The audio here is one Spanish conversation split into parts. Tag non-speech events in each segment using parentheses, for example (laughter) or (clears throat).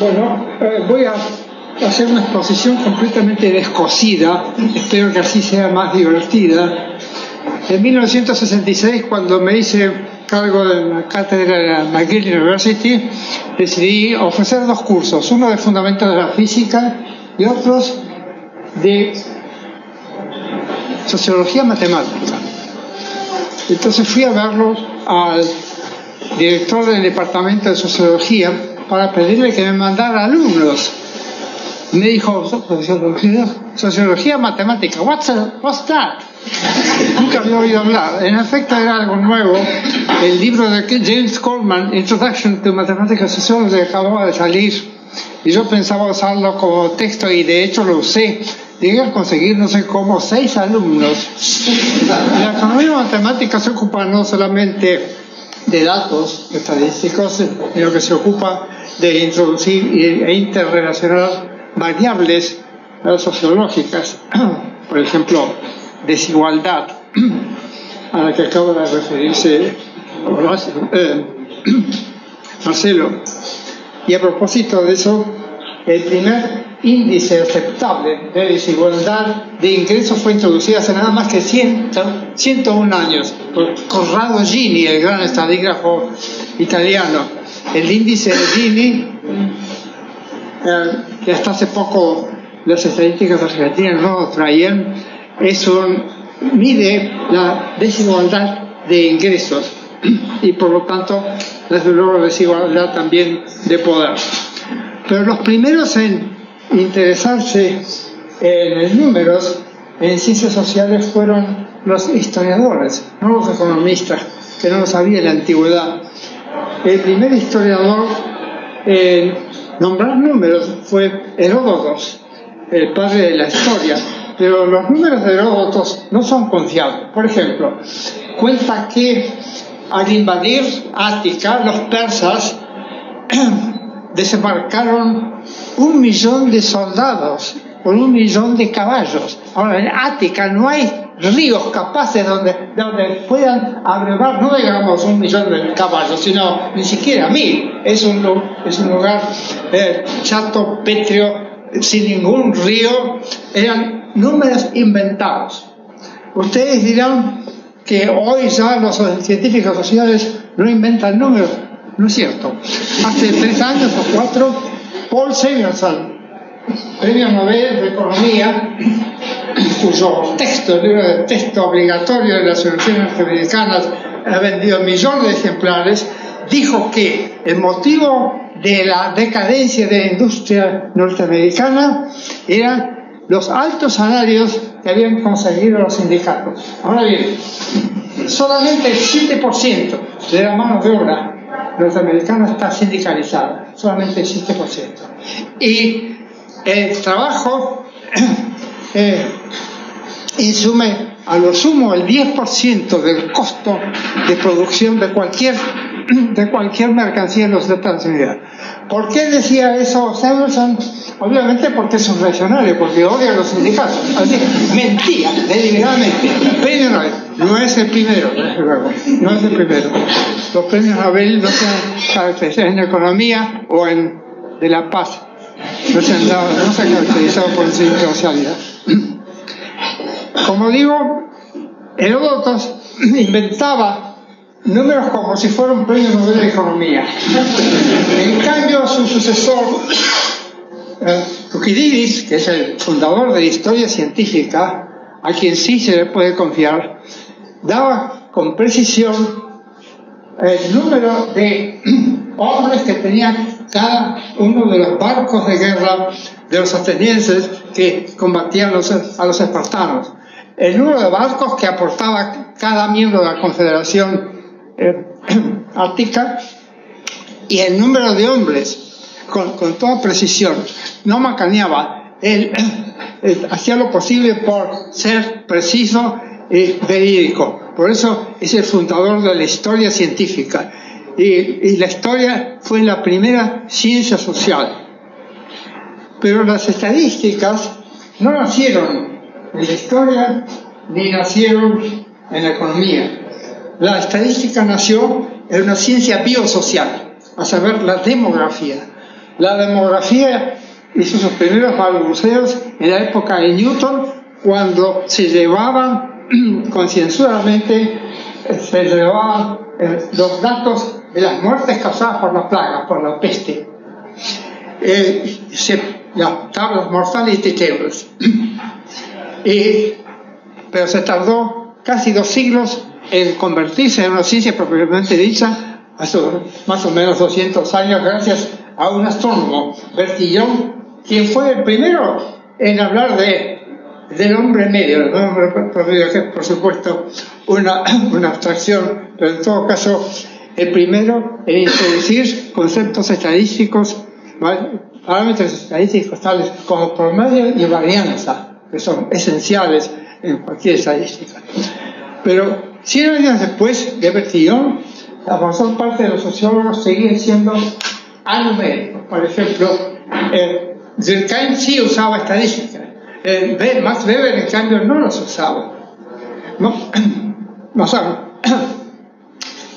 Bueno, eh, voy a hacer una exposición completamente descosida, espero que así sea más divertida. En 1966, cuando me hice cargo de la cátedra de la McGill University, decidí ofrecer dos cursos, uno de Fundamentos de la Física y otros de Sociología Matemática. Entonces fui a verlo al director del Departamento de Sociología para pedirle que me mandara alumnos. Me dijo, sociología matemática, what's, what's that? Nunca había oído hablar. En efecto era algo nuevo. El libro de James Coleman, Introduction to Mathematical Sociology, acababa de salir y yo pensaba usarlo como texto y de hecho lo usé. Llegué a conseguir, no sé cómo, seis alumnos. La economía matemática se ocupa no solamente de datos estadísticos, sino que se ocupa de introducir e interrelacionar variables sociológicas, (clears throat) por ejemplo, desigualdad, (clears throat) a la que acaba de referirse eh, (clears throat) Marcelo. Y a propósito de eso, el primer índice aceptable de desigualdad de ingresos fue introducido hace nada más que 100, 101 años por Corrado Gini, el gran estadígrafo italiano el índice de Gini, eh, que hasta hace poco las estadísticas argentinas no traían, es un, mide la desigualdad de ingresos y por lo tanto desde luego desigualdad también de poder. Pero los primeros en interesarse en los números en ciencias sociales fueron los historiadores, no los economistas, que no lo sabían en la antigüedad el primer historiador en nombrar números fue Heródoto, el padre de la historia. Pero los números de Heródoto no son confiables. Por ejemplo, cuenta que al invadir Ática, los persas (clears throat) desembarcaron un millón de soldados con un millón de caballos. Ahora, en Ática no hay ríos capaces donde, donde puedan abrevar, no digamos un millón de caballos, sino ni siquiera mil. Es un, es un lugar eh, chato, pétreo, sin ningún río. Eran números inventados. Ustedes dirán que hoy ya los científicos sociales no inventan números. No es cierto. Hace tres años o cuatro, Paul Samuelson, premio Nobel de Economía, cuyo texto, el libro de texto obligatorio de las universidades norteamericanas, ha vendido millones de ejemplares, dijo que el motivo de la decadencia de la industria norteamericana eran los altos salarios que habían conseguido los sindicatos. Ahora bien, solamente el 7% de la mano de obra norteamericana está sindicalizada, solamente el 7%. Y el trabajo (clears throat) eh, insume a lo sumo el 10% del costo de producción de cualquier, (clears throat) de cualquier mercancía en los Estados Unidos. ¿Por qué decía eso Samuelson? Obviamente porque es un porque odia a los sindicatos. Así, mentía, deliberadamente. Premio Nobel no es el primero, desde luego, no es el primero. Los premios Nobel no se caracterizan en economía o en de la paz. No se no se han caracterizado por su imparcialidad. Como digo, Heródoto inventaba números como si fuera un premio Nobel de Economía. En cambio, su sucesor, eh, Tucídides, que es el fundador de la historia científica, a quien sí se le puede confiar, daba con precisión el número de hombres que tenían cada uno de los barcos de guerra de los atenienses que combatían a los espartanos el número de barcos que aportaba cada miembro de la Confederación eh, (clears throat) y el número de hombres con, toda precisión. No macaneaba, él, (clears throat) hacía lo posible por ser preciso y verídico. Por eso es el fundador de la historia científica. Y, la historia fue la primera ciencia social. Pero las estadísticas no nacieron en la historia ni nacieron en la economía. La estadística nació en una ciencia biosocial, a saber, la demografía. La demografía hizo sus primeros balbuceos en la época de Newton, cuando se llevaban (clears throat) concienzudamente, se llevaban eh, los datos de las muertes causadas por la plaga, por la peste. Eh, se, las tablas mortality tables. y, (clears throat) pero se tardó casi dos siglos en convertirse en una ciencia propiamente dicha, hace más o menos 200 años, gracias a un astrónomo, Bertillon, quien fue el primero en hablar de del hombre medio, el hombre promedio, que es por supuesto una, (clears throat) una abstracción, pero en todo caso el primero en introducir conceptos estadísticos, parámetros estadísticos tales como promedio y varianza, que son esenciales en cualquier estadística. Pero 100 años después de Bertillon, la mayor parte de los sociólogos seguían siendo anuméricos. Por ejemplo, eh, Durkheim sí usaba estadística. Eh, Max Weber, en cambio, no los usaba. No, (clears throat) no (clears throat)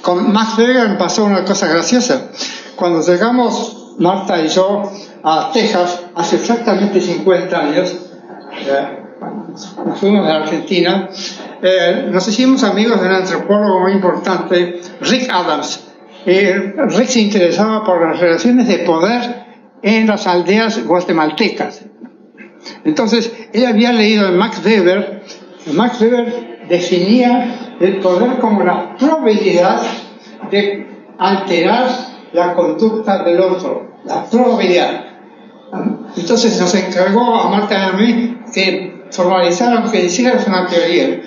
Con Max Weber pasó una cosa graciosa. Cuando llegamos, Marta y yo, a Texas, hace exactamente 50 años, eh, nos fuimos de Argentina, eh, nos hicimos amigos de un antropólogo muy importante, Rick Adams. Eh, Rick se interesaba por las relaciones de poder en las aldeas guatemaltecas. Entonces, él había leído en Max Weber, Max Weber definía el poder como la probabilidad de alterar la conducta del otro, la probabilidad. Entonces nos encargó a Marta y a mí que formalizaron que hiciéramos una teoría.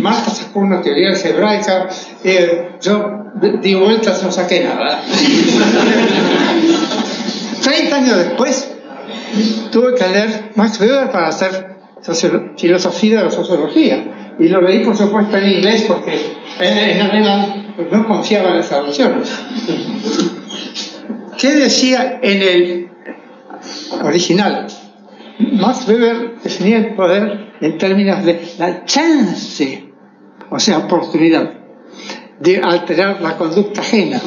Marta sacó una teoría hebraica, eh, yo di vueltas, no saqué nada. (laughs) Treinta años después, tuve que leer Max Weber para hacer filosofía de la sociología. Y lo leí, por supuesto, en inglés porque en, alemán pues, no confiaba en las traducciones. ¿Qué decía en el original? Max Weber definía el poder en términos de la chance, o sea, oportunidad, de alterar la conducta ajena.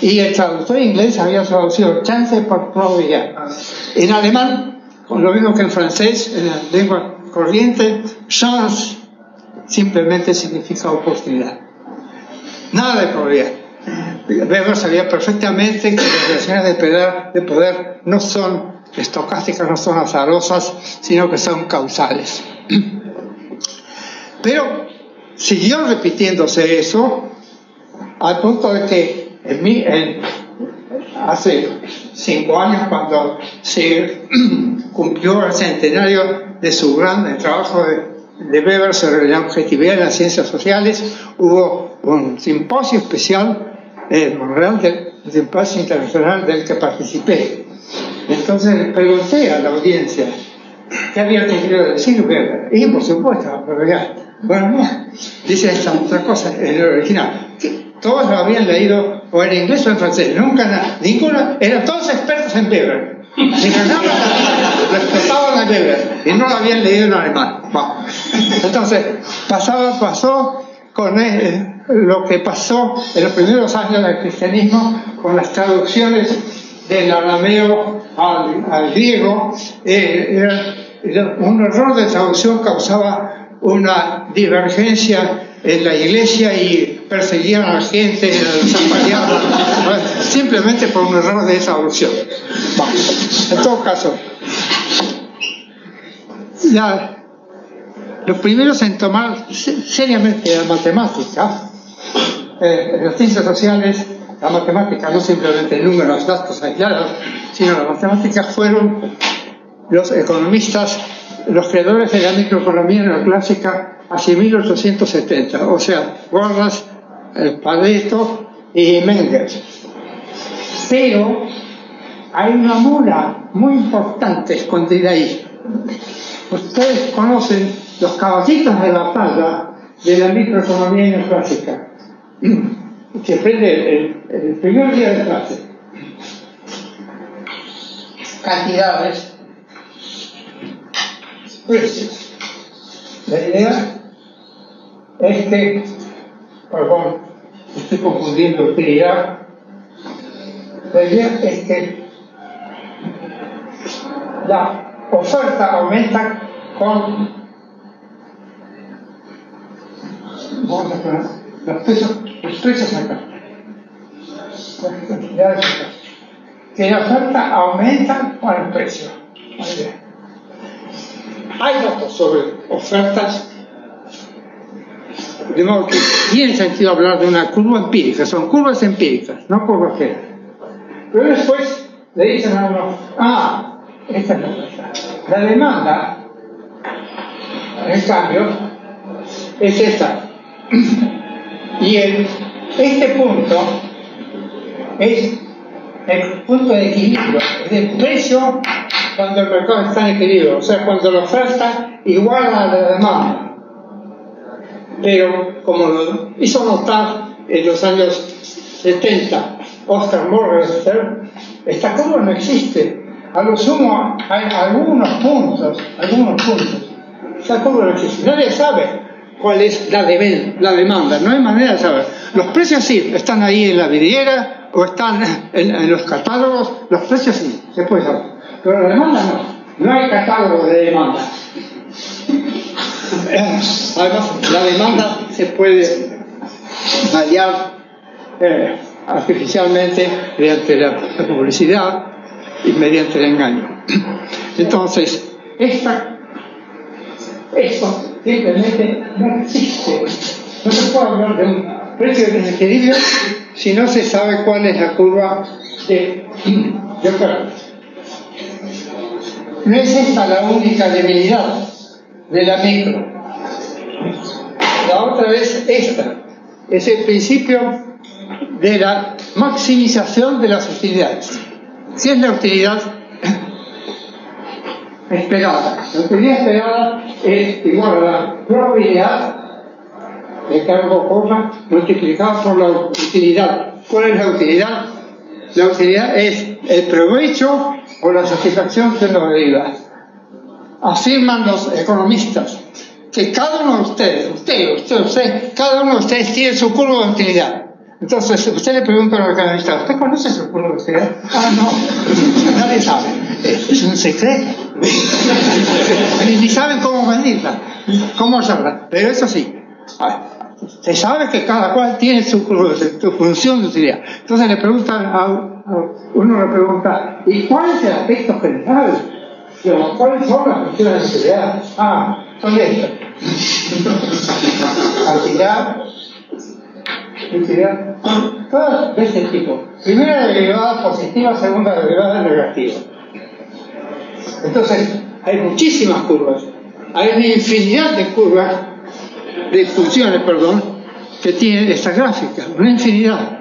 Y el traductor inglés había traducido chance por probabilidad. En alemán, lo mismo que en francés, en la lengua corriente, chance simplemente significa oportunidad. Nada de probabilidad. Weber sabía perfectamente que las relaciones de poder, de poder no son estocásticas, no son azarosas, sino que son causales. Pero siguió repitiéndose eso al punto de que en hace cinco años, cuando se (clears throat) cumplió el centenario de su gran trabajo de, Weber sobre la objetividad de las ciencias sociales, hubo un simposio especial en Montreal, un simposio internacional del que participé. Entonces le pregunté a la audiencia qué había querido decir Weber. Y por supuesto, pero ya, bueno, no, dice esta otra cosa el original. Todos lo habían leído o en inglés o en francés, nunca, ninguno, eran todos expertos en Weber. respetaban a Weber y no lo habían leído en alemán. Entonces, pasaba, pasó con lo que pasó en los primeros años del cristianismo con las traducciones del arameo al, griego, eh, era, un error de traducción causaba una divergencia en la iglesia y perseguían a la gente, los simplemente por un error de traducción. en todo caso, los primeros en tomar seriamente la matemática, eh, las ciencias sociales, la matemática no simplemente números, datos aislados, sino la matemática fueron los economistas, los creadores de la microeconomía neoclásica hacia 1870, o sea, Wallace, el Pareto y Mengers. Pero hay una mula muy importante escondida ahí. Ustedes conocen los caballitos de la tabla de la microeconomía neoclásica (clears throat) que prende el, primer día de clase. Cantidades, precios. La idea es que, perdón, estoy confundiendo utilidad. La idea es que la oferta aumenta con los precios, precios acá. Que la oferta aumenta con el precio. Hay datos sobre ofertas de modo que tiene sentido hablar de una curva empírica, son curvas empíricas, no curvas que. Pero después le dicen a uno, ah, esta es la oferta. La demanda, en cambio, es esta. (clears throat) Y este punto es el punto de equilibrio, es el precio cuando el mercado está en equilibrio, o sea, cuando la oferta iguala a la demanda pero como lo hizo notar en los años 70 Oscar Morgenstern, esta curva no existe. A lo sumo hay algunos puntos, algunos puntos. Esta curva no existe. Nadie sabe cuál es la, la demanda, no hay manera de saber. Los precios sí, están ahí en la vidriera o están en los catálogos, los precios sí, se puede saber. Pero la demanda no, no hay catálogo de demanda. Además, la demanda se puede variar eh, artificialmente mediante la publicidad y mediante el engaño. Entonces, esta, esto simplemente no existe. No se puede hablar de un precio de desequilibrio si no se sabe cuál es la curva de, de No es esta la única debilidad de la micro. La otra es esta, es el principio de la maximización de las utilidades. Si es la utilidad (coughs) esperada, la utilidad esperada es igual a la probabilidad de que algo ocurra multiplicada por la utilidad. ¿Cuál es la utilidad? La utilidad es el provecho o la satisfacción que nos deriva afirman los economistas que cada uno de ustedes, usted, usted, usted, cada uno de ustedes tiene su curva de utilidad. Entonces, usted le pregunta al economista, ¿usted conoce su curva de utilidad? Ah, no, (laughs) nadie sabe. Es un secreto. (laughs) Ni saben cómo medirla, cómo hacerla. Pero eso sí, se sabe que cada cual tiene su, su función de utilidad. Entonces le preguntan a, uno le pregunta, ¿y cuál es el aspecto general ¿cuáles son las funciones de seguridad? Ah, son estas. (laughs) Actividad, utilidad, todas de este tipo. Primera derivada positiva, segunda derivada negativa. Entonces, hay muchísimas curvas. Hay una infinidad de curvas, de funciones, perdón, que tiene esta gráfica. Una infinidad.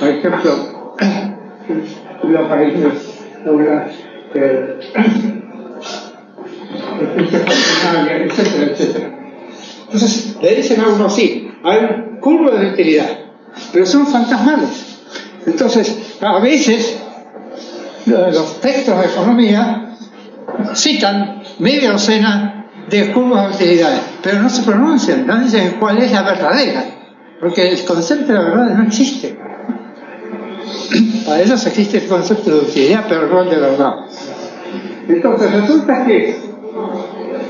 Por ejemplo, (coughs) los países, etcétera, etcétera. Entonces, le dicen a uno así, hay curva de utilidad, pero son fantasmales. Entonces, a veces los textos de economía citan media docena de curvas de utilidades, pero no se pronuncian, no dicen cuál es la verdadera, porque el concepto de la verdad no existe. (clears throat) Para ellos existe el concepto de utilidad, pero no de verdad. Entonces resulta que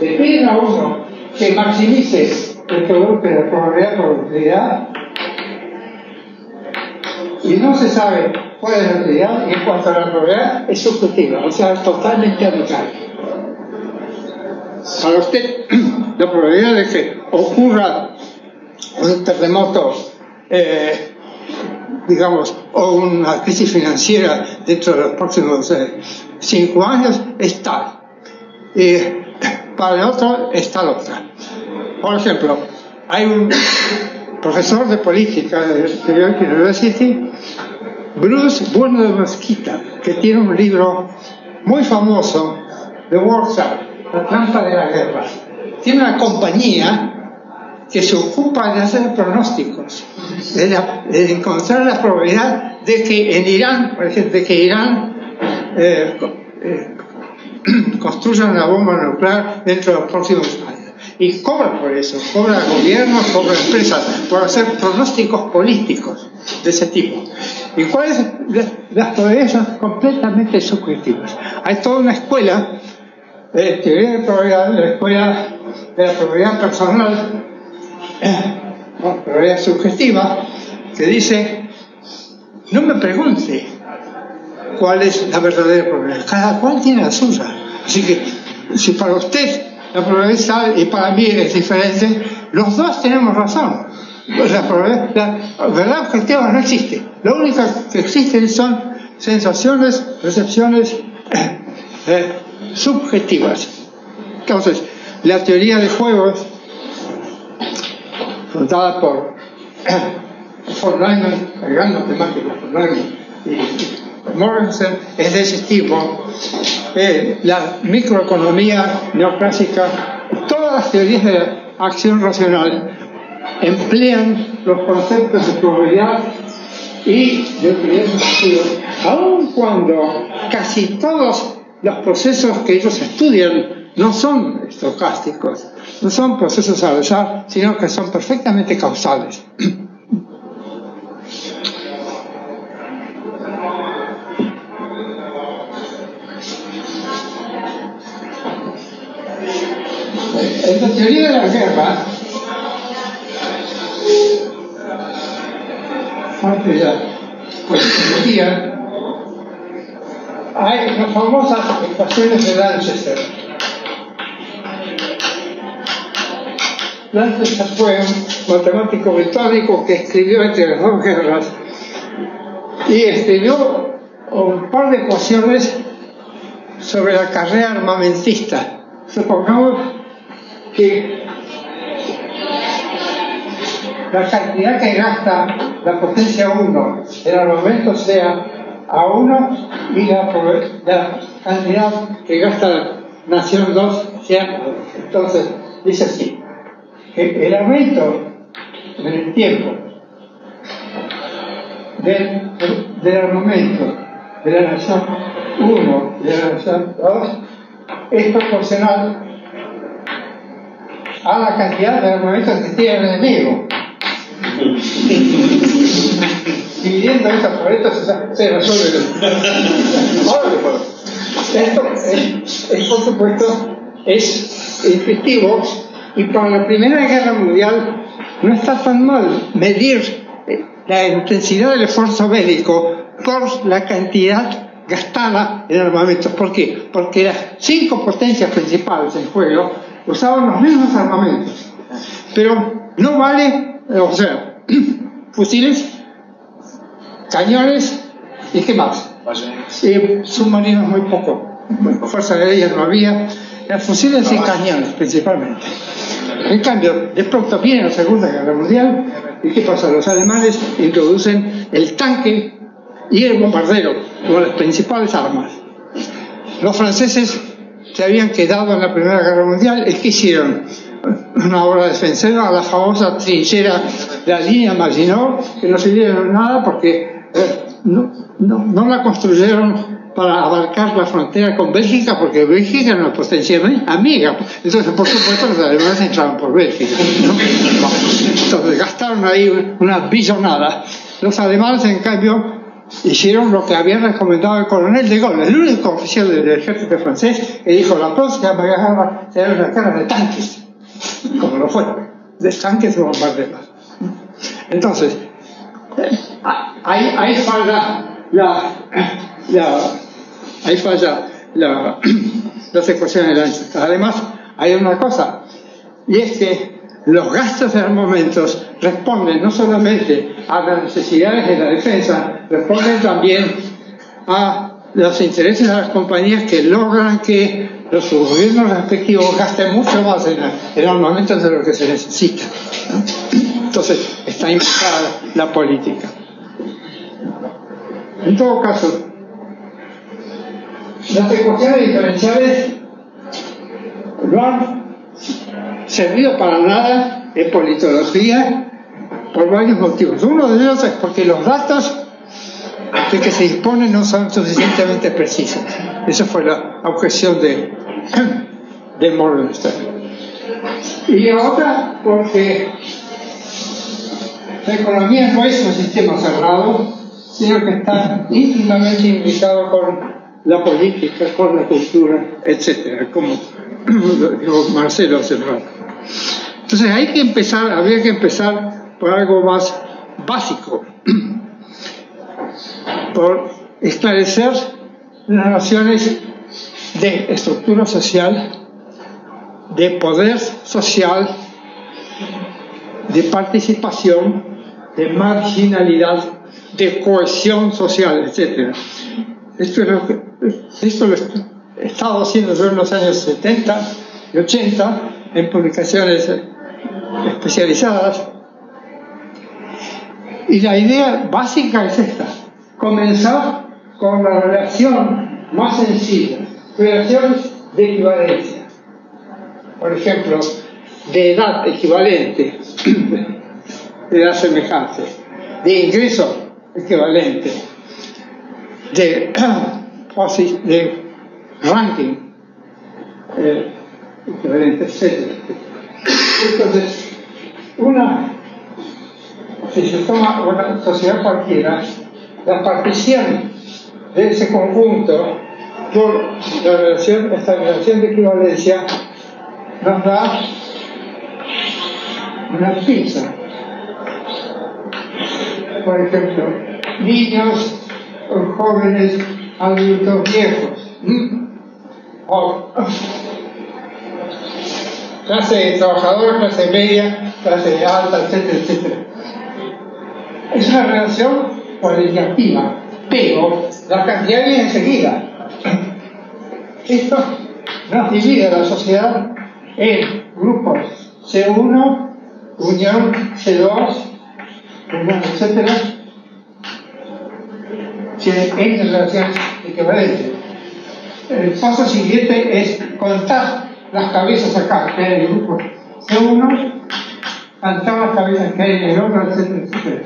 le piden a uno que maximice el producto de la probabilidad por utilidad y no se sabe cuál es la utilidad y en cuanto a la probabilidad es subjetiva, o sea, totalmente arbitraria. Para usted, (clears throat) la probabilidad de que ocurra un terremoto eh, digamos, o una crisis financiera dentro de los próximos eh, cinco años es tal. Y para el otro está la otra. Por ejemplo, hay un profesor de política de York University, Bruce Bueno de Mosquita, que tiene un libro muy famoso, The Warsaw, la trampa de la guerra. Tiene una compañía que se ocupa de hacer pronósticos, de, encontrar la probabilidad de que en Irán, por ejemplo, de que Irán eh, eh, (clears throat) construya una bomba nuclear dentro de los próximos años. Y cobra por eso, cobra gobiernos, cobra empresas, por hacer pronósticos políticos de ese tipo. ¿Y cuáles? Las probabilidades completamente subjetivas. Hay toda una escuela de teoría de probabilidad, la escuela de la probabilidad personal, la probabilidad subjetiva, que dice, no me pregunte cuál es la verdadera probabilidad, cada cual tiene la suya. Así que si para usted la probabilidad tal y para mí es diferente, los dos tenemos razón. La, probabilidad, verdad objetiva no existe. Lo único que existen son sensaciones, percepciones eh, subjetivas. Entonces, la teoría de juegos, fundada por (clears throat) Neumann, el gran matemático Neumann, y Morrison, es de ese tipo. Eh, la microeconomía neoclásica, todas las teorías de acción racional emplean los conceptos de probabilidad y de utilidad aun cuando casi todos los procesos que ellos estudian no son estocásticos, no son procesos al azar, sino que son perfectamente causales. En la teoría de la guerra, parte de la hay las famosas ecuaciones de Lanchester. Lanchester fue un matemático británico que escribió entre las dos guerras y escribió un par de ecuaciones sobre la carrera armamentista. Supongamos que la cantidad que gasta la potencia 1 el armamento sea a 1 y la, cantidad que gasta la nación 2 sea Entonces, dice así, el aumento en el tiempo del, del armamento de la nación 1 y de la nación 2 es proporcional a la cantidad de armamento que tiene el enemigo. (laughs) Dividiendo esta por esto se, resuelve. (laughs) Esto es, por supuesto, es intuitivo y para la Primera Guerra Mundial no está tan mal medir eh, la intensidad del esfuerzo bélico por la cantidad gastada en armamentos. ¿Por qué? Porque las cinco potencias principales en juego usaban los mismos armamentos. Pero no vale, o sea, (clears throat) fusiles, cañones y qué más. Y submarinos muy poco. Fuerza aérea no había. Fusiles y cañones principalmente. En cambio, de pronto viene la Segunda Guerra Mundial y ¿qué pasa? Los alemanes introducen el tanque y el bombardero como las principales armas. Los franceses se habían quedado en la Primera Guerra Mundial es que hicieron una obra defensiva, la famosa trinchera de la línea Maginot, que no sirvieron nada porque eh, no, la construyeron para abarcar la frontera con Bélgica, porque Bélgica era una potencia amiga. Entonces, por supuesto, los alemanes entraron por Bélgica. Entonces, gastaron ahí una billonada. Los alemanes, en cambio, hicieron lo que había recomendado el coronel de Gaulle, el único oficial del ejército francés, que dijo la próxima guerra será una guerra de tanques, como lo fue, de tanques y bombarderos. Entonces, ahí, ahí falla la, la, ahí falla la, (clears throat) las ecuaciones de Además, hay una cosa, y es que los gastos de armamentos responden no solamente a las necesidades de la defensa, responden también a los intereses de las compañías que logran que los gobiernos respectivos gasten mucho más en, el armamento de lo que se necesita. Entonces, está implicada la política. En todo caso, las ecuaciones diferenciales no han servido para nada en politología por varios motivos. Uno de ellos es porque los datos de que se disponen no son suficientemente precisas. Esa fue la objeción de, (laughs) de Morgenstern. Y otra porque la economía no es un sistema cerrado, sino que está íntimamente implicado con la política, con la cultura, etcétera, como (clears throat) dijo Marcelo hace rato. Entonces hay que empezar, habría que empezar por algo más básico, (clears throat) por esclarecer las nociones de estructura social, de poder social, de participación, de marginalidad, de cohesión social, etc. Esto, lo, esto lo he estado haciendo yo en los años 70 y 80 en publicaciones especializadas. Y la idea básica es esta, comenzar con la relación más sencilla, relaciones de equivalencia. Por ejemplo, de edad equivalente, (clears throat) de edad semejante, de ingreso equivalente, de, (clears throat) de ranking eh, etc. Entonces, una, si se toma una sociedad cualquiera, la partición de ese conjunto por la relación, esta relación de equivalencia nos da una pizza. Por ejemplo, niños, jóvenes, adultos viejos. O clase trabajadora, clase media, clase alta, etcétera, etcétera. Es una relación cualitativa, pero la cantidad viene enseguida. Esto nos divide la sociedad en grupos C1, unión C2, etcétera, en relaciones equivalentes. El paso siguiente es contar las cabezas acá, que hay en el grupo C1, contar las cabezas que hay en el otro, etcétera, etcétera.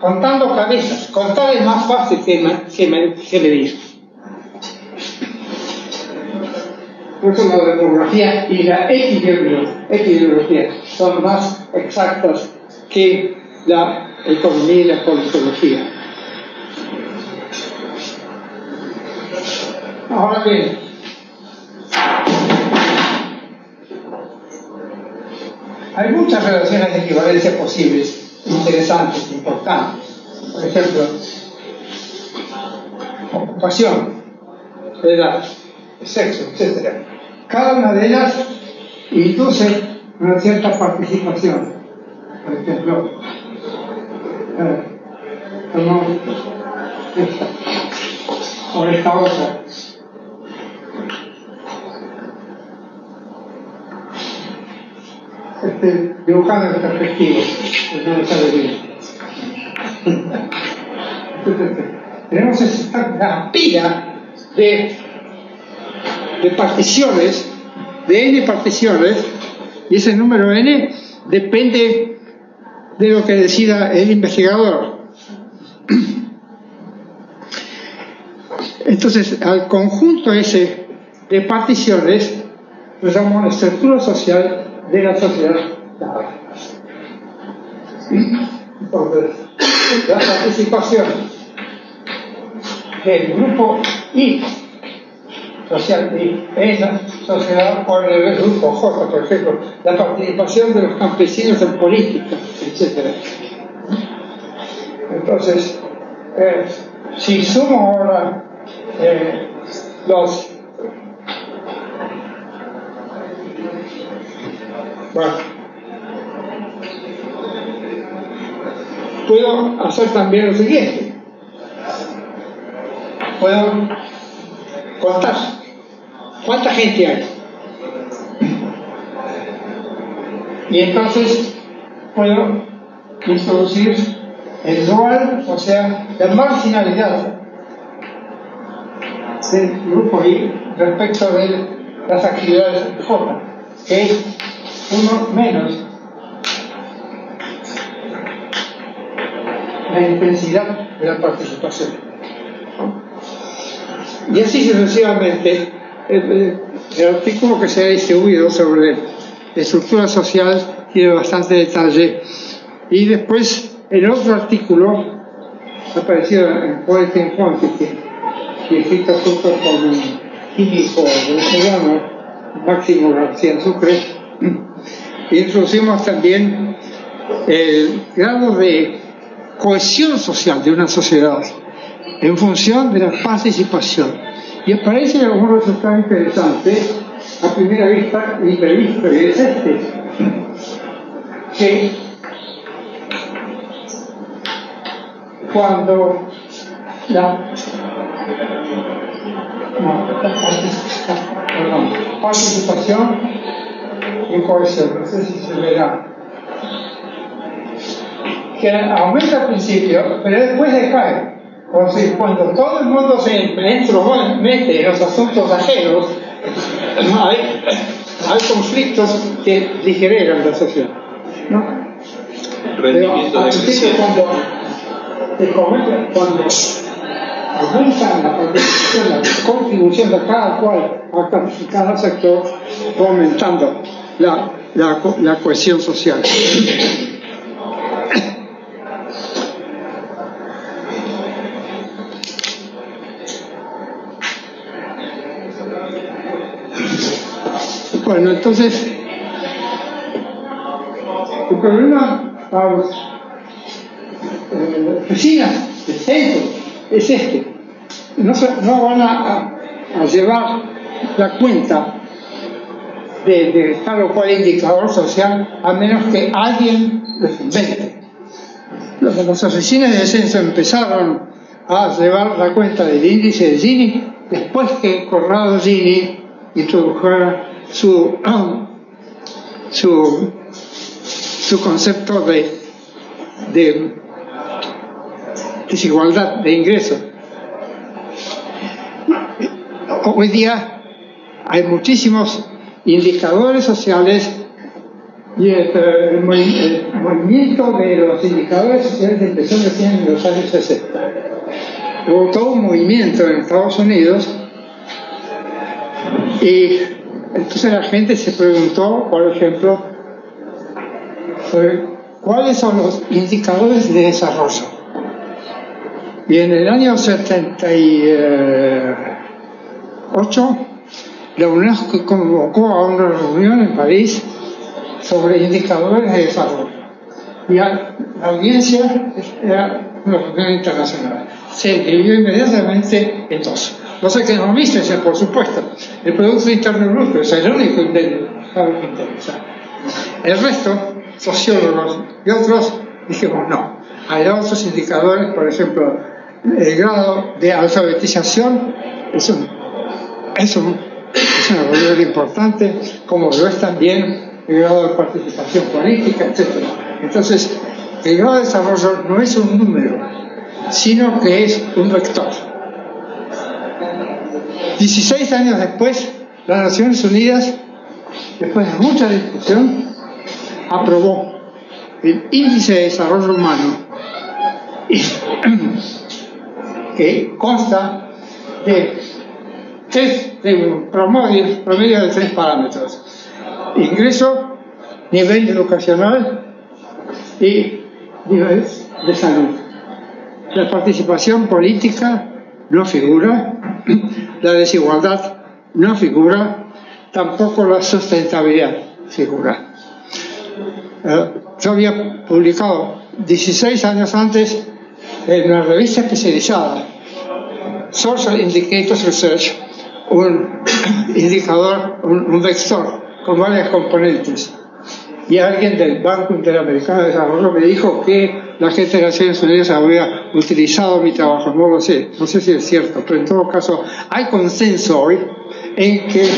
Contando cabezas, contar es más fácil que medir. Por eso la demografía y la epidemiología son más exactas que la economía y la politología. Ahora bien, hay muchas relaciones de equivalencia posibles, interesantes, importantes. Por ejemplo, ocupación, edad, sexo, etc. Cada una de ellas induce una cierta participación. Por ejemplo, eh, como esta, o esta otra. Este, dibujando en perspectiva, no tenemos esta pila de de particiones, de n particiones, y ese número n depende de lo que decida el investigador. Entonces, al conjunto ese de particiones lo llamamos estructura social de la sociedad Entonces, la participación del grupo I social y esa sociedad por el grupo J, por ejemplo, la participación de los campesinos en política, etc. Entonces, eh, si sumo ahora eh, los bueno, puedo hacer también lo siguiente. Puedo contar. ¿Cuánta gente hay? Y entonces puedo introducir el dual, o sea, la marginalidad del grupo I respecto de las actividades J, que uno menos la intensidad de la participación. Y así sucesivamente el, artículo que se ha distribuido sobre estructura social tiene bastante detalle. Y después el otro artículo aparecido en Poetry and Quantity y escrito junto con un químico venezolano, Máximo García Sucre, introducimos también el grado de cohesión social de una sociedad en función de la participación. Y aparece un resultado interesante a primera vista imprevisto y es este, que cuando la participación no sé si se verá, que aumenta al principio, pero después decae. O sea, cuando todo el mundo se mete en los asuntos ajenos, hay, hay conflictos que digereran la sociedad. ¿no? Pero al principio cuando se comete, cuando aumenta la participación, la contribución de cada cual, a cada sector, aumentando la, la, la cohesión social. Bueno, entonces, el problema para las oficinas del centro es este. No, no van a, llevar la cuenta de, tal o cual indicador social a menos que alguien los invente. Las oficinas de descenso empezaron a llevar la cuenta del índice de Gini después que Corrado Gini introdujera su, (clears throat) su, su concepto de, de desigualdad de ingresos. Hoy día hay muchísimos indicadores sociales y el, movimiento de los indicadores sociales empezó recién en los años 60. Hubo todo un movimiento en Estados Unidos y entonces la gente se preguntó, por ejemplo, cuáles son los indicadores de desarrollo. Y en el año 78, la UNESCO convocó a una reunión en París sobre indicadores de desarrollo. Y la audiencia era una reunión internacional. Se dividió inmediatamente en dos. Los economistas, por supuesto, el Producto Interno Bruto es el único indicador que interesa. El resto, sociólogos y otros, dijimos no. Hay otros indicadores, por ejemplo, el grado de alfabetización es, es, un, es una variable importante, como lo es también el grado de participación política, etc. Entonces, el grado de desarrollo no es un número, sino que es un vector. 16 años después, las Naciones Unidas, después de mucha discusión, aprobó el Índice de Desarrollo Humano, (clears throat) que consta de, tres, de promedio de tres parámetros. Ingreso, nivel educacional y nivel de salud. La participación política no figura, (clears throat) la desigualdad no figura, tampoco la sustentabilidad figura. Eh, yo había publicado 16 años antes en una revista especializada, Social Indicators Research, un (coughs) indicador, un vector con varias componentes y alguien del Banco Interamericano de Desarrollo me dijo que la gente de Naciones Unidas había utilizado mi trabajo. No lo sé, no sé si es cierto, pero en todo caso hay consenso hoy en que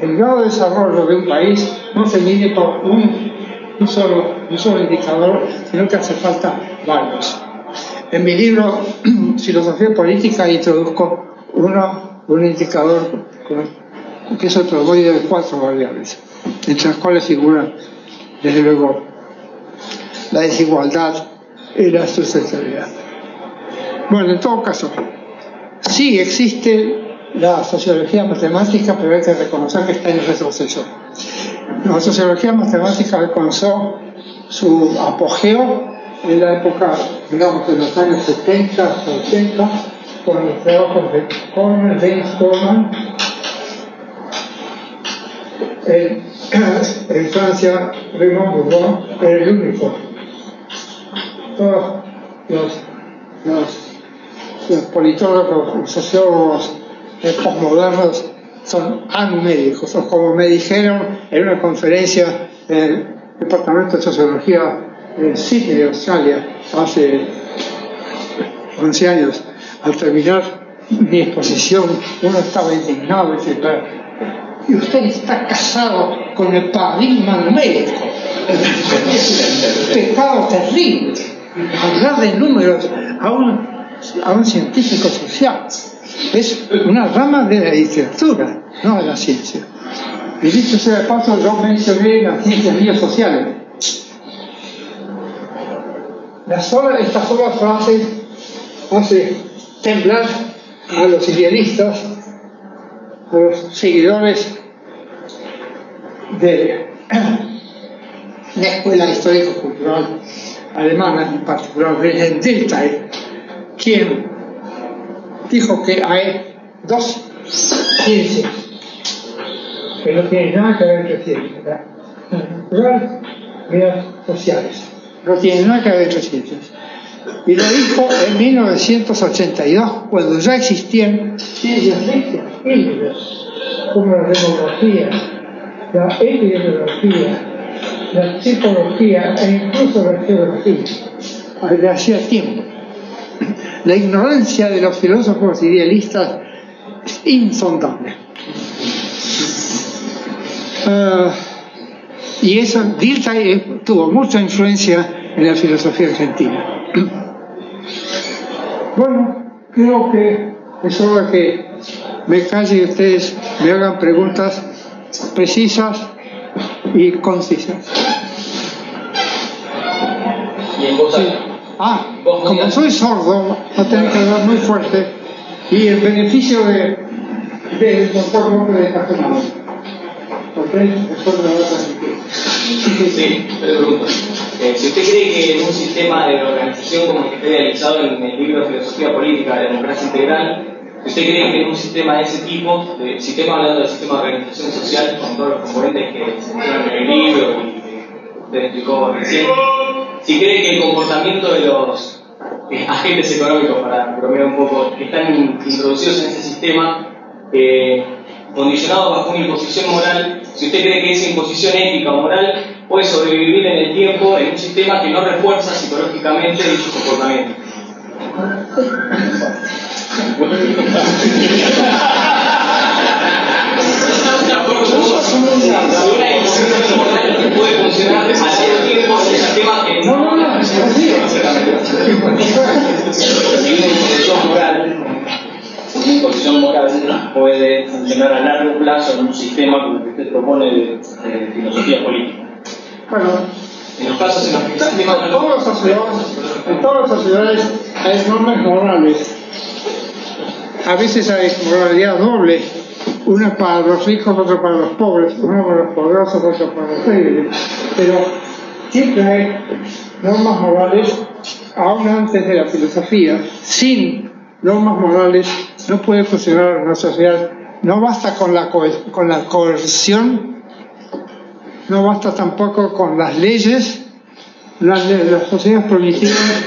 el grado de desarrollo de un país no se mide por un, un, solo, un solo indicador, sino que hace falta varios. En mi libro (clears throat) Filosofía Política introduzco uno, un indicador que es otro promedio de cuatro variables, entre las cuales figuran desde luego, la desigualdad y la sustentabilidad. Bueno, en todo caso, sí existe la sociología matemática, pero hay que reconocer que está en retroceso. La sociología matemática alcanzó su apogeo en la época, digamos, de los años 70, 80, con los trabajos de James en, Francia, Raymond Bourgeois era el único. Todos los, los, los politólogos, los sociólogos postmodernos son anumédicos, o como me dijeron en una conferencia en el Departamento de Sociología en Sydney, Australia, hace 11 años, al terminar mi exposición, uno estaba indignado, y usted está casado con el paradigma numérico. (laughs) Pecado terrible. Hablar de números a un, a un científico social es una rama de la literatura, no de la ciencia. Y dicho sea de paso, yo mencioné las ciencias biosociales. La sola, esta sola frase hace temblar a los idealistas, a los seguidores de la escuela histórico-cultural alemana, en particular Wilhelm Dilthey, quien dijo que hay dos ciencias que no tienen nada que ver entre ciencias, cultural y las sociales. No tienen nada que ver entre ciencias. Y lo dijo en 1982, cuando ya existían ciencias híbridas, como la demografía, la epidemiología, la psicología e incluso la geología, desde hacía tiempo. La ignorancia de los filósofos idealistas es insondable. Uh, y eso, Dilthey tuvo mucha influencia en la filosofía argentina. (clears throat) Bueno, creo que es hora que me calle y ustedes me hagan preguntas precisas y concisas. ¿Y en voz Ah, como soy sordo, no tengo que hablar muy fuerte y el beneficio de, del doctor López de Castellano. ¿Ok? Eso me va a transmitir. Sí, le pregunto. Eh, si usted cree que en un sistema de organización como el que está realizado en el libro Filosofía Política de Democracia Integral, ¿Usted cree que en un sistema de ese tipo, de, sistema hablando del sistema de organización social, con todos los componentes que se mencionan en el libro y que usted explicó recién, si cree que el comportamiento de los eh, agentes económicos, para bromear un poco, que están introducidos en ese sistema, eh, condicionados bajo una imposición moral, si usted cree que esa imposición ética o moral puede sobrevivir en el tiempo en un sistema que no refuerza psicológicamente dicho comportamiento. puede funcionar al tiempo en el sistema que no, no, no, imposición moral, una imposición moral puede funcionar a largo plazo en un sistema como el que usted propone de, de filosofía política. Bueno, en todas las sociedades, en todas las sociedades hay normas morales. A veces hay moralidad doble, una para los ricos, otra para los pobres, una para los poderosos, otra para los débiles. Pero siempre hay normas morales, aún antes de la filosofía. Sin normas morales no puede funcionar una sociedad. No basta con la, co con la coerción, no basta tampoco con las leyes. Las, las sociedades primitivas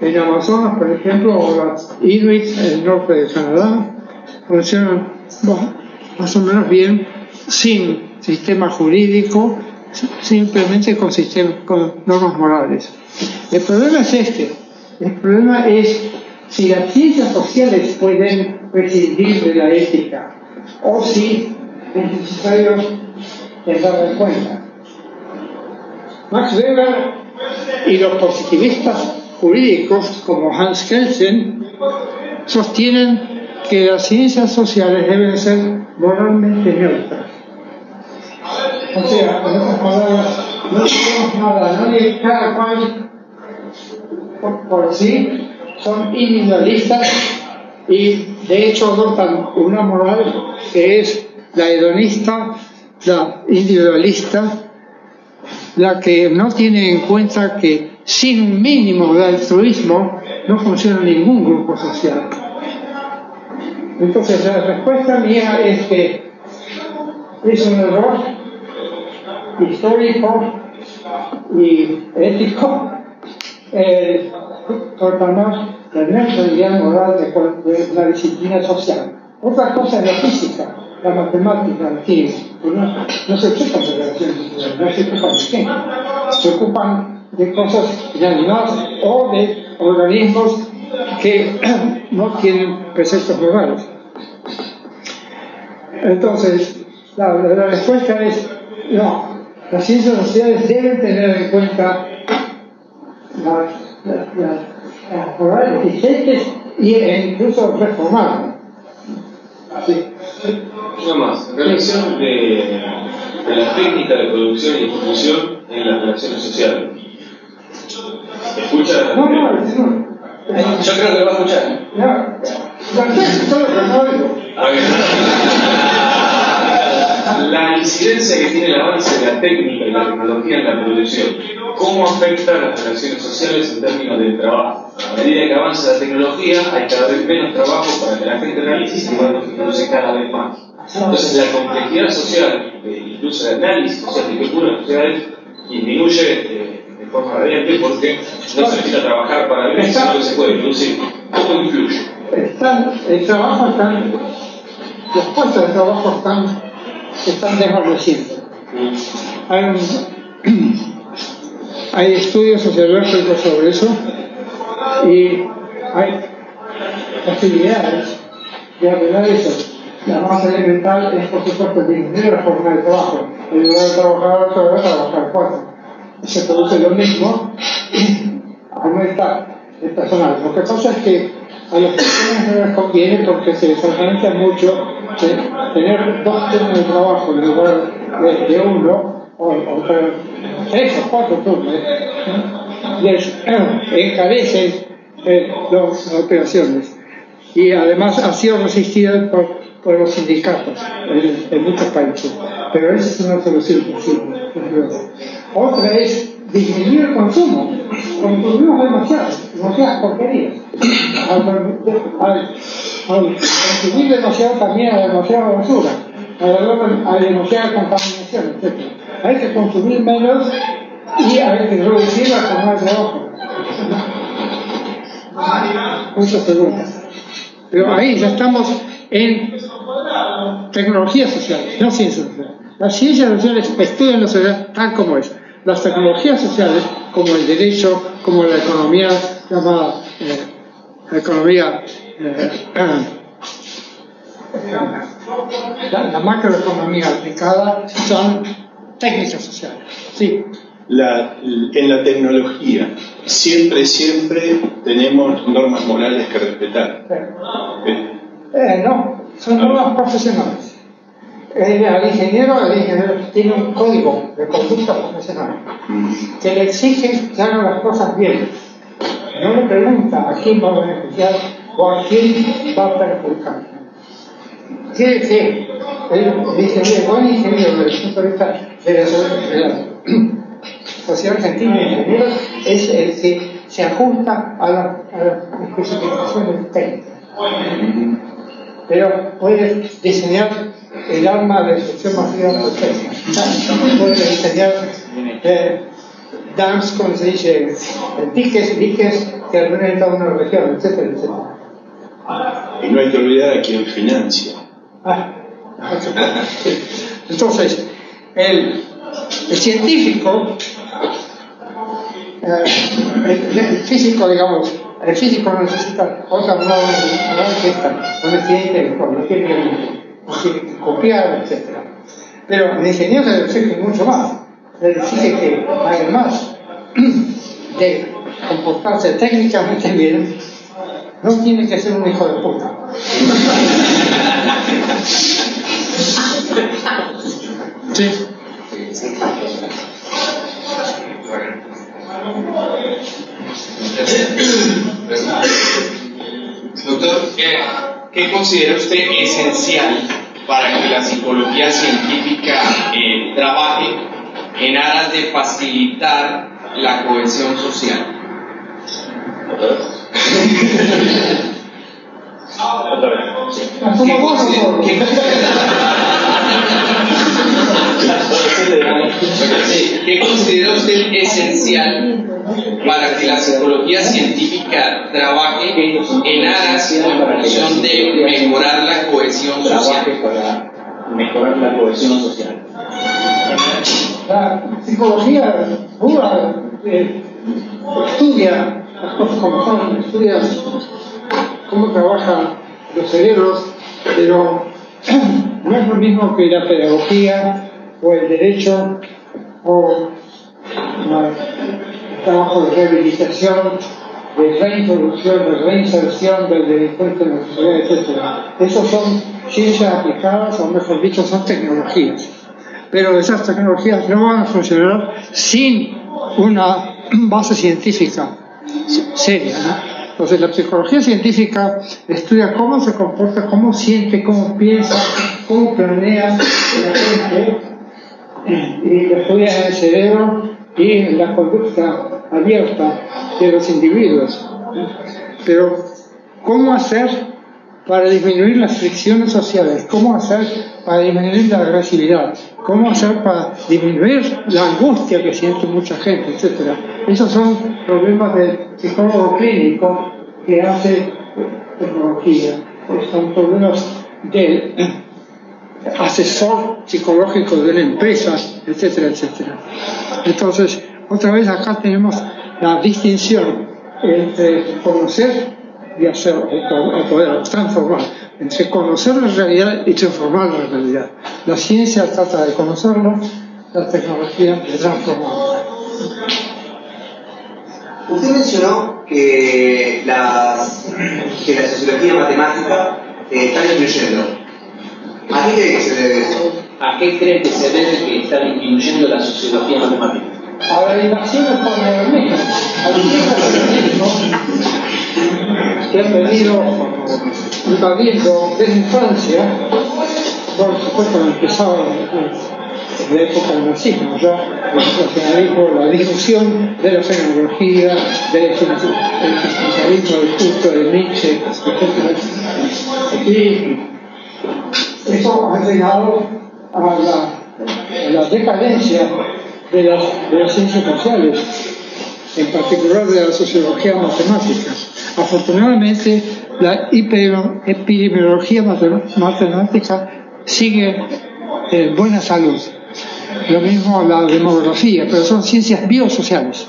en Amazonas, por ejemplo, o las Inuits en el norte de Canadá, funcionan más o menos bien sin sistema jurídico, simplemente con, con normas morales. El problema es este. El problema es si las ciencias sociales pueden prescindir de la ética o si es necesario en cuenta. Max Weber y los positivistas jurídicos como Hans Kelsen sostienen que las ciencias sociales deben ser moralmente neutras. O sea, en otras palabras, no tenemos nada, nadie, cada cual por, por sí son individualistas y de hecho adoptan una moral que es la hedonista, la individualista la que no tiene en cuenta que sin un mínimo de altruismo no funciona ningún grupo social. Entonces la respuesta mía es que es un error histórico y ético el proclamar la neutralidad moral de, la disciplina social. Otra cosa es la física, la matemática. No, se ocupan de relaciones no se ocupan de qué. Se ocupan de cosas inanimadas o de organismos que (clears throat) no tienen preceptos morales. Entonces, la, respuesta es no. Las ciencias sociales deben tener en cuenta las morales existentes e incluso reformarlas. Una más, en relación de, de la técnica de producción y distribución en las relaciones sociales. ¿Escucha? No, no, no. Yo creo que lo va a escuchar. No, no, La incidencia que tiene el avance de la técnica y la tecnología en la producción, ¿cómo afecta a las relaciones sociales en términos del trabajo? A medida que avanza la tecnología, hay cada vez menos trabajo para que la gente realice y se produce cada vez más. Entonces, la complejidad social, incluso el análisis social de culturas sociales, disminuye eh, de forma radiante porque no se necesita trabajar para ver sino que se puede producir. ¿Cómo influye? El trabajo están, los puestos de trabajo están, están desvaneciendo. Hay, (clears throat) hay estudios sociológicos sobre eso y hay posibilidades de arreglar eso. La más elemental es, por supuesto, disminuir la forma de trabajo. En lugar de trabajar ocho horas, trabajar cuatro. Se produce lo mismo y aumenta el personal. Lo que pasa es que a los personas no les conviene porque se les organiza mucho tener dos turnos de trabajo en lugar de, uno o, o, tres o cuatro turnos. Les encarecen eh, las operaciones y además ha sido resistida por por los sindicatos en, muchos países. Pero esa es una solución posible. Otra es disminuir el consumo. Consumimos demasiado, demasiadas porquerías. Al, consumir demasiado también hay demasiada basura, hay demasiada contaminación, etc. Hay que consumir menos y hay que reducir la jornada de trabajo. Muchas preguntas. Pero ahí ya estamos en tecnologías sociales, no ciencias sociales. Las ciencias sociales estudian la sociedad tal como es. Las tecnologías sociales, como el derecho, como la economía llamada eh, la economía, eh, la, macroeconomía aplicada, son técnicas sociales. Sí. La, en la tecnología, siempre, siempre tenemos normas morales que respetar. Eh, no, son normas profesionales. El, ingeniero, el ingeniero tiene un código de conducta profesional que le exige que haga las cosas bien. No le pregunta a quién va a beneficiar o a quién va a perjudicar. Quiere decir, el, ingeniero, buen (clears throat) ingeniero desde el punto de vista de la, sociedad argentina de ingenieros es el que se ajusta a, las especificaciones técnicas pero puedes diseñar el arma de destrucción masiva perfecta. Puedes diseñar eh, dams, como se dice, diques, diques que albergan toda una región, etcétera, etcétera. Y no hay que olvidar a quien financia. Ah, Entonces, el, el científico, eh, el, el, físico, digamos, el físico no necesita otra no, no necesita, no necesita no tiene que copiar, etc. Pero el ingeniero le exige mucho más, le exige que además (clears throat) de comportarse técnicamente bien, no tiene que ser un hijo de puta. (laughs) Sí. Doctor, ¿qué, considera usted esencial para que la psicología científica eh, trabaje en aras de facilitar la cohesión social. ¿Qué considera usted esencial para que la psicología científica trabaje en aras o en función de mejorar la cohesión social? Para mejorar la cohesión social. La psicología pura eh, estudia las cosas como son, estudia cómo trabajan los cerebros, pero (clears throat) no es lo mismo que la pedagogía o el derecho o el trabajo de rehabilitación, de reintroducción, de reinserción del delincuente en la sociedad, etc. Esos son ciencias aplicadas, o mejor dicho, son tecnologías. Pero esas tecnologías no van a funcionar sin una base científica seria. Entonces la psicología científica estudia cómo se comporta, cómo siente, cómo piensa, cómo planea la gente y estudia el cerebro y la conducta abierta de los individuos. Pero ¿cómo hacer para disminuir las fricciones sociales? ¿Cómo hacer para disminuir la agresividad? ¿Cómo hacer para disminuir la angustia que siente mucha gente, etcétera? Esos son problemas del psicólogo clínico que hace tecnología. Son problemas del asesor psicológico de una empresa, etcétera, etcétera. Entonces, otra vez acá tenemos la distinción entre conocer y hacer, o poder transformar, entre conocer la realidad y transformar la realidad. La ciencia trata de conocerlo, la tecnología de transformarlo. Usted mencionó que, las, que la sociología matemática eh, está disminuyendo. ¿A qué cree que se debe eso? ¿A qué cree que se debe que está disminuyendo la sociología matemática? A la invasión por modernismo, al científico que han venido invadiendo desde infancia, por supuesto empezaron en la época del nazismo, ya el nacionalismo, la discusión de la tecnología, del existencialismo del culto de Nietzsche, etc. Y eso ha llegado a a la decadencia de las, de las ciencias sociales, en particular de la sociología matemática. Afortunadamente, la epidemiología matemática sigue en buena salud. Lo mismo la demografía, pero son ciencias biosociales.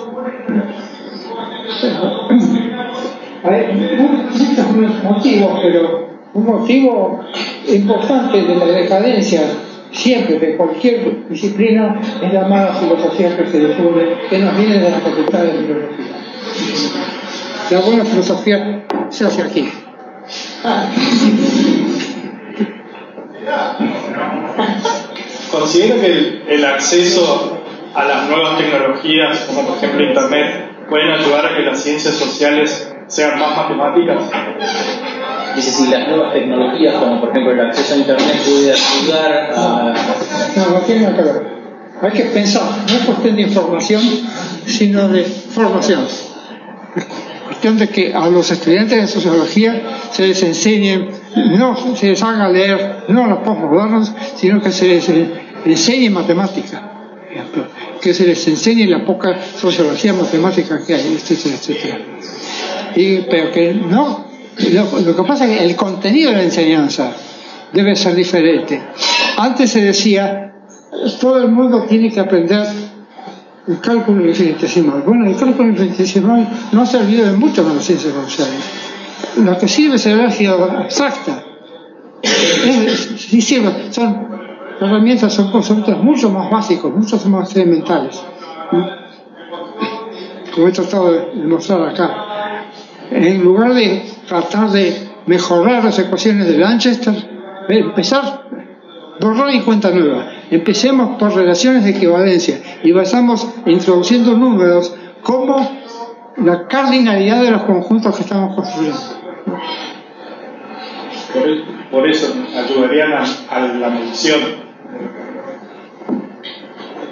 Hay muchos motivos, pero un motivo importante de la decadencia siempre de cualquier disciplina es la mala filosofía que se descubre, que nos viene de la facultad de biología. La buena filosofía se hace aquí. ¿Considera que el, el acceso a las nuevas tecnologías, como por ejemplo Internet, pueden ayudar a que las ciencias sociales sean más matemáticas? Dice si las nuevas tecnologías, como por ejemplo el acceso a Internet, puede ayudar a... No, no tiene nada que ver. Hay que pensar, no es cuestión de información, sino de formación. Es cuestión de que a los estudiantes de sociología se les enseñe, no se les haga leer, no los postmodernos, sino que se les enseñe matemática. Que se les enseñe la poca sociología matemática que hay, etcétera, etcétera. Y, pero que no lo, lo, que pasa es que el contenido de la enseñanza debe ser diferente. Antes se decía, todo el mundo tiene que aprender el cálculo infinitesimal. Bueno, el cálculo infinitesimal no ha servido de mucho para las ciencias sociales. Lo que sirve es la energía abstracta. Sí sirve, son herramientas, son conceptos mucho más básicos, mucho más elementales. Como he tratado de mostrar acá. En lugar de tratar de mejorar las ecuaciones de Manchester, empezar, borrar y cuenta nueva. Empecemos por relaciones de equivalencia y basamos introduciendo números como la cardinalidad de los conjuntos que estamos construyendo. Por, por eso ayudarían a, a la medición.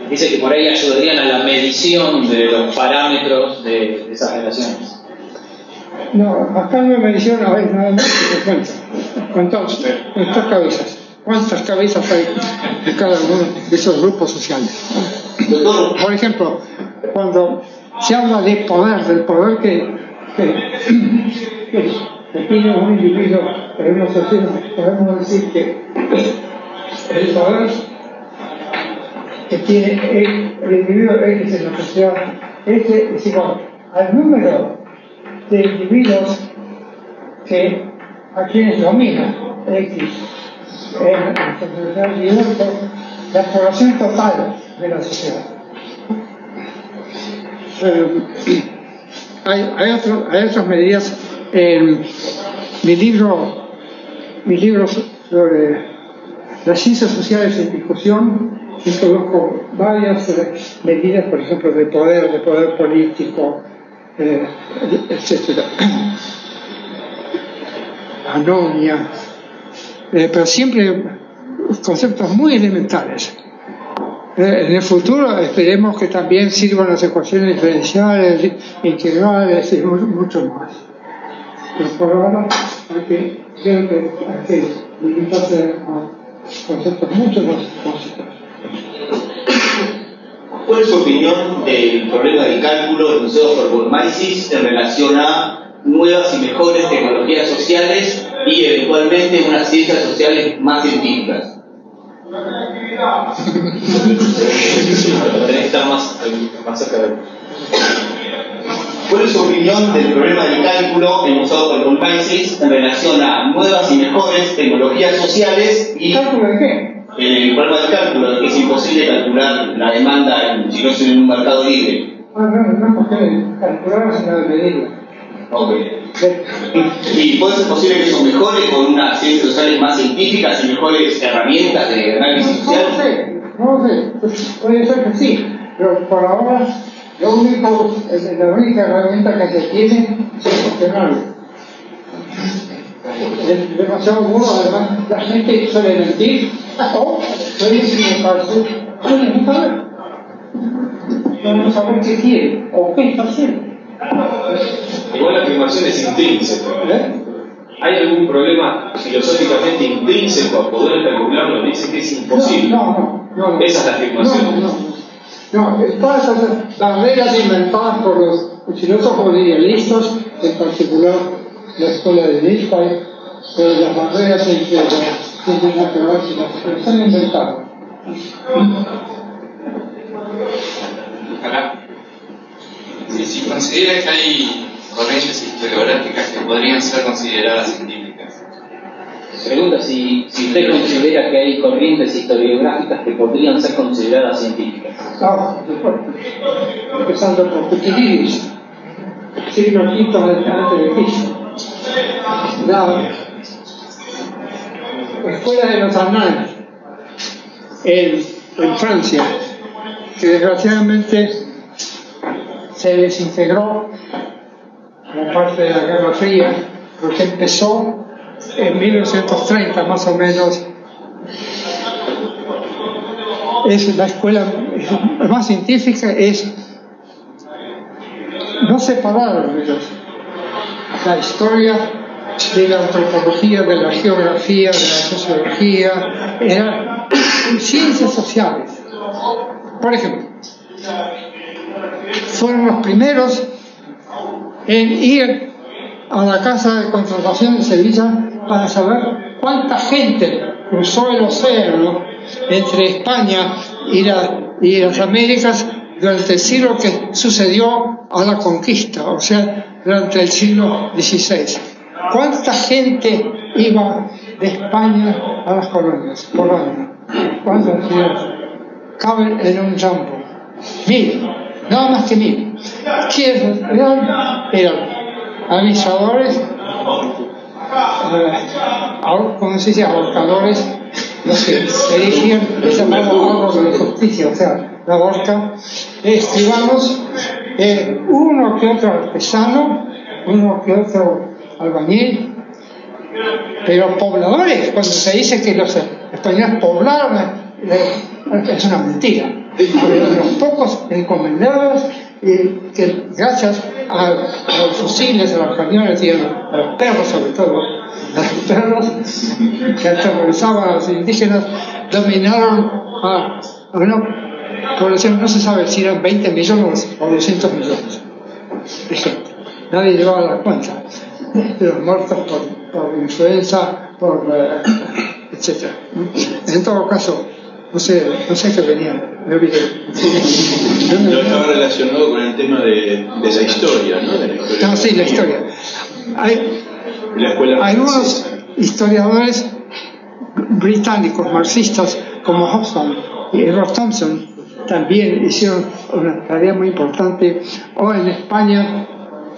dice que por ahí ayudarían a la medición de los parámetros de, de esas relaciones. No, acá no me medición a ver nada más que cuenta. ¿Cuántas, cuántas cabezas? ¿Cuántas cabezas hay en cada uno de esos grupos sociales? Por ejemplo, cuando se habla de poder, del poder que, que, que, que tiene un individuo en una sociedad, podemos decir que el poder que tiene el, el individuo X en la sociedad, ese es igual al número de individuos que a quienes domina X en el la población total de la sociedad. Eh, hay, hay, otro- hay otras medidas en mi libro, mi libro sobre las ciencias sociales en discusión, introduzco varias eh, medidas, por ejemplo, de poder, de poder político, eh, etcétera. Anomia, eh, pero siempre conceptos muy elementales. Eh, en el futuro esperemos que también sirvan las ecuaciones diferenciales, integrales y mu- mucho más. Pero por ahora hay que, creo que hay que limitarse a conceptos mucho más básicos. ¿Cuál es su opinión del problema del cálculo enunciado por Burmaisis en relación a nuevas y mejores tecnologías sociales y eventualmente unas ciencias sociales más científicas? (laughs) Tenés que estar más, más cerca de ¿Cuál es su opinión del problema del cálculo enunciado por Burmaisis en relación a nuevas y mejores tecnologías sociales y ¿Cálculo de qué? El problema del cálculo, que es imposible calcular la demanda en, si no es en un mercado libre? Ah, no, no, porque calcular es una medida. Ok. ¿Y puede ser posible que eso mejore con unas ciencias sociales más científicas y mejores herramientas de análisis No lo social? sé, no lo sé. Pues, Puede ser que sí, pero por ahora lo único, es- la única herramienta que se tiene es el demasiado duro, además la gente suele mentir o suele equivocarse, suele no saber. No saber qué quiere o qué está haciendo. Igual la afirmación es intrínseca. ¿Eh? ¿Hay algún problema filosóficamente intrínseco a poder calcularlo? Dice que es imposible. No, no, no. no. Esa es la afirmación. No, no. No, todas esas barreras inventadas por los filósofos idealistas, en particular la escuela de Wittgenstein, eh, las barreras entre naturales y las que están inventadas. Ojalá. Sí, sí, considera que hay corrientes historiográficas que podrían ser consideradas científicas. Pregunta si, si usted considera que hay corrientes historiográficas que podrían ser consideradas científicas. Ah. Empezando por Tucídides, siglo V antes de Cristo. La escuela de los Anales en, Francia, que desgraciadamente se desintegró como parte de la Guerra Fría, porque empezó en 1930 más o menos. Es la escuela más científica es no separar la historia de la antropología, de la geografía, de la sociología, eran ciencias sociales. Por ejemplo, fueron los primeros en ir a la casa de contratación de Sevilla para saber cuánta gente cruzó el océano entre España y, y las Américas durante el siglo que sucedió a la conquista, o sea, durante el siglo XVI. ¿Cuánta gente iba de España a las colonias por año? ¿Cuántas ciudades? Caben en un jumbo. Mil, nada más que mil. ¿Quiénes eran? Eran avisadores, eh, ¿cómo se dice? Ahorcadores, que erigían, les llamaban algo de justicia, o sea, la horca, escribanos, eh, uno que otro artesano, uno que otro albañil, pero pobladores, cuando se dice que los españoles poblaron es una mentira. Unos pocos encomendados y que gracias a, los fusiles, a los camiones y a los, perros sobre todo, a los perros que aterrorizaban a los indígenas, dominaron a, a una población, no se sabe si eran 20 millones o 200 millones de gente. Nadie llevaba la cuenta los muertos por, por influenza, por, uh, etc. En todo caso, no sé, no sé qué venía, me olvidé. No estaba relacionado con el tema de, de la historia, ¿no? De la historia no, sí, la historia. Hay, algunos historiadores británicos, marxistas, como Hobson y Edward Thompson, también hicieron una tarea muy importante, o en España,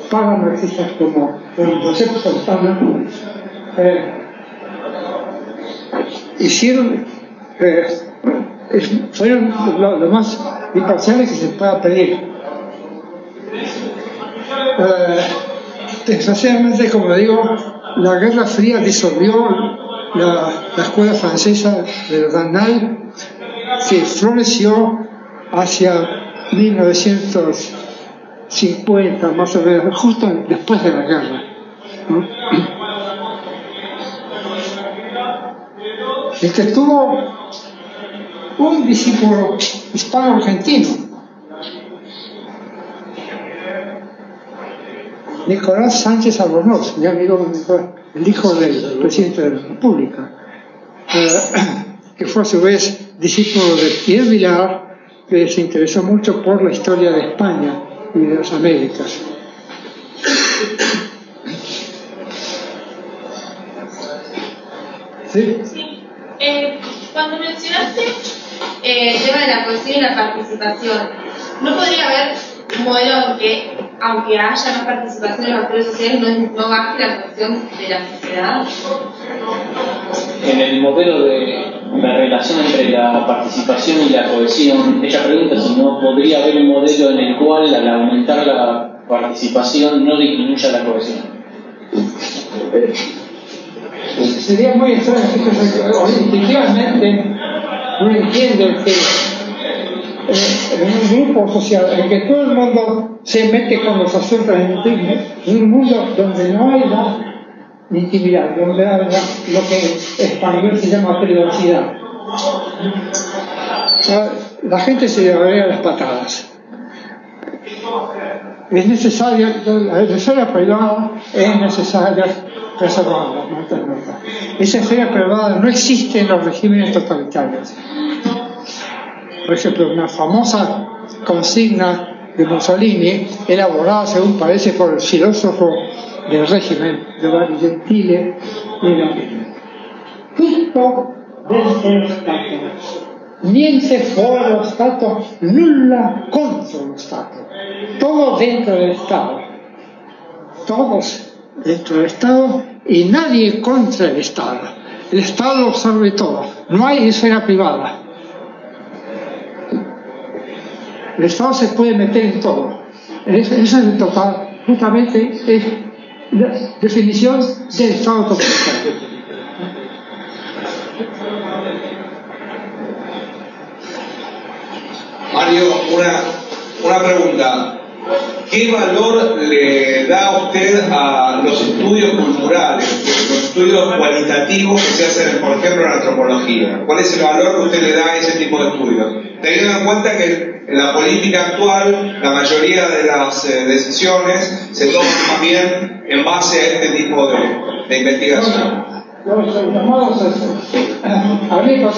para marxistas como José Fontana, eh, hicieron eh, fueron lo, más imparciales que se pueda pedir. Eh, desgraciadamente, como digo, la Guerra Fría disolvió la, escuela francesa de Ranal, que floreció hacia 1950, más o menos, justo después de la guerra. El que estuvo un discípulo hispano-argentino, Nicolás Sánchez Albornoz, mi amigo el hijo del presidente de la República, eh, (clears throat) que fue a su vez discípulo de Pierre Vilar, que se interesó mucho por la historia de España y de las Américas. ¿Sí? Eh, cuando mencionaste eh, el tema de la cohesión y la participación, ¿no podría haber un modelo aunque, aunque haya más participación en los actores sociales, no, no baje la cohesión de la sociedad? En el modelo de la relación entre la participación y la cohesión, ella pregunta si no podría haber un modelo en el cual al aumentar la participación no disminuya la cohesión. Sería muy extraño, instintivamente uno entiende que eh, en un grupo social en que todo el mundo se mete con los asuntos en un mundo donde no hay la intimidad, donde hay lo que en español se llama privacidad. La gente se llevaría las patadas. Es necesaria, la esfera privada es necesaria preservarla. Esa esfera privada no existe en los regímenes totalitarios. Por ejemplo, una famosa consigna de Mussolini, elaborada según parece por el filósofo del régimen, Giovanni Gentile, era tutto dentro lo Stato, niente fuori lo Stato, nulla contro lo Stato, todo dentro del Estado, todos dentro del Estado y nadie contra el Estado. El Estado absorbe todo, no hay esfera privada. El Estado se puede meter en todo. Esa es total, justamente es definición del Estado. Mario, una, una pregunta. ¿Qué valor le da usted a los estudios culturales, estudios cualitativos que se hacen, por ejemplo, en antropología? ¿Cuál es el valor que usted le da a ese tipo de estudios? Teniendo en cuenta que en la política actual la mayoría de las eh, decisiones se toman bien en base a este tipo de, de investigación. Los llamados amigos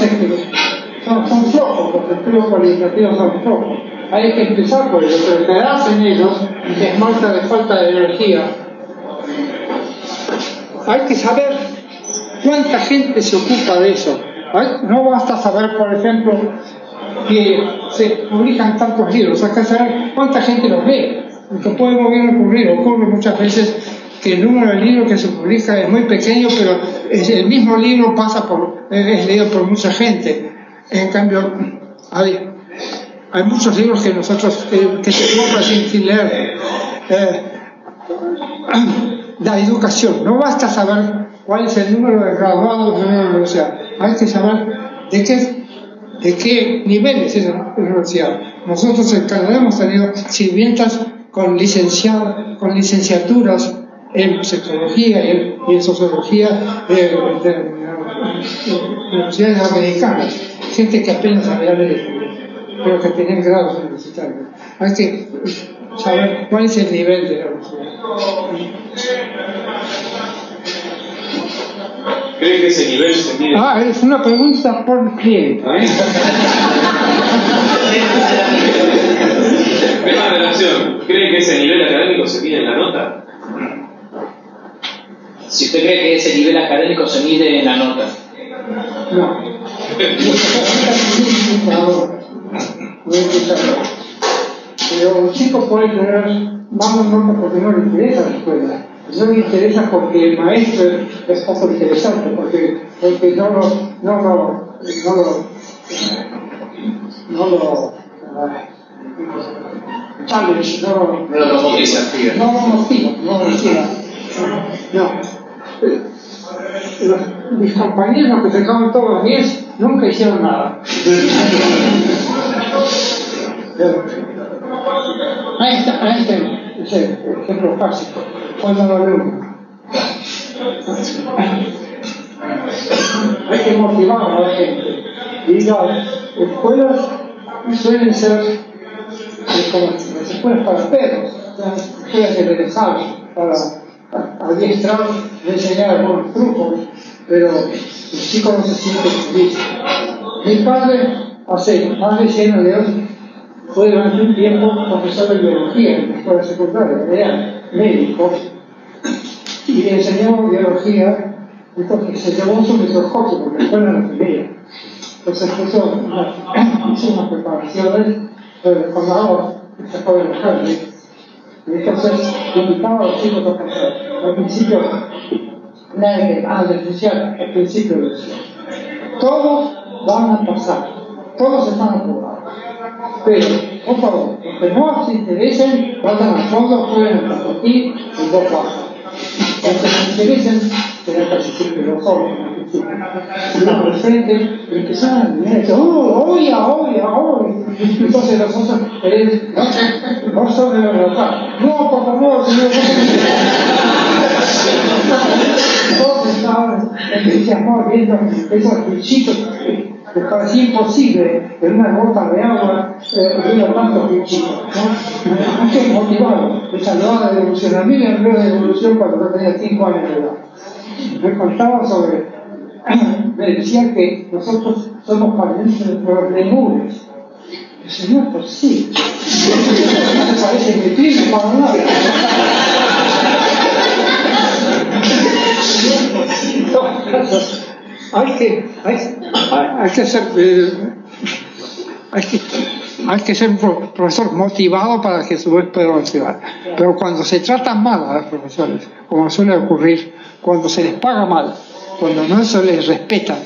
son, son flojos, los estudios cualitativos son flojos hay que empezar por ello, pero quedarse en ellos es marca de falta de energía. Hay que saber cuánta gente se ocupa de eso. No basta saber, por ejemplo, que se publican tantos libros, hay que saber cuánta gente los lee. Porque puede bien ocurrir, ocurre muchas veces que el número de libros que se publica es muy pequeño, pero el mismo libro pasa por, es leído por mucha gente. En cambio, hay muchos libros que nosotros, eh, que se compran sin, leer. Eh, la educación, no basta saber cuál es el número de graduados de una universidad, hay que saber de qué de qué nivel es esa universidad. Nosotros en Canadá hemos tenido sirvientas con, licenciado, con licenciaturas en psicología y en, sociología de, universidades americanas, gente que apenas había leído, pero que tenían grados universitarios. Hay que saber cuál es el nivel de la universidad. ¿Cree que ese nivel se mide? Ah, es una pregunta por cliente. ¿eh? Relación. ¿Cree que ese nivel académico se mide en la nota? Si usted cree que ese nivel académico se mide en la nota. No. (laughs) Pero un chico puede tener más nota porque no le interesa la escuela. No le interesa porque el maestro es poco interesante, porque, porque no lo, no lo, no lo, no lo, challenge, no lo, no lo. No no. No. Los, mis compañeros que sacaban todos los 10 nunca hicieron nada. Ahí está, ahí está ese ejemplo básico. Cuando lo alumno. Hay que motivar a la gente. Y las escuelas suelen ser como las escuelas para perros, las escuelas regresar para adiestrar, enseñar algunos trucos, pero los chicos no se sienten felices. Mi padre, hace más de 100 años, fue durante un tiempo profesor de biología en la escuela secundaria, era médico, y le enseñó biología, entonces se llevó su microscopio, porque la escuela no tenía. Entonces puso una, hizo preparaciones, cuando hago esta escuela de jardín, y entonces invitaba a los chicos a pasar. Al principio, nadie, ah, decía, al principio decía, todos van a pasar, todos están aprobados. Pero, por favor, los que no se interesen, vayan al fondo, jueguen hasta aquí y dos pasos. Los que se interesen, serán siempre los jóvenes los presentes empezaron a decir, oh, oye, oye, oye. Entonces los otros, no, no son de verdad. No, por favor, señor. Todos estaban entusiasmados viendo esos bichitos que parecía imposible en una gota de agua eh, ver tantos bichitos. ¿no? Que motivarlo. Me saludaba de evolución. A mí me habló de evolución cuando yo tenía 5 años de edad. Me contaba sobre (clears throat) me decía que nosotros somos parientes de los lemures. El Señor, pues sí. No parece que tiene para nada. Hay que, hay, hay que ser, eh, hay que, hay que ser un profesor motivado para que su vez pueda motivar. Pero cuando se tratan mal a los profesores, como suele ocurrir, cuando se les paga mal, cuando no se les respeta,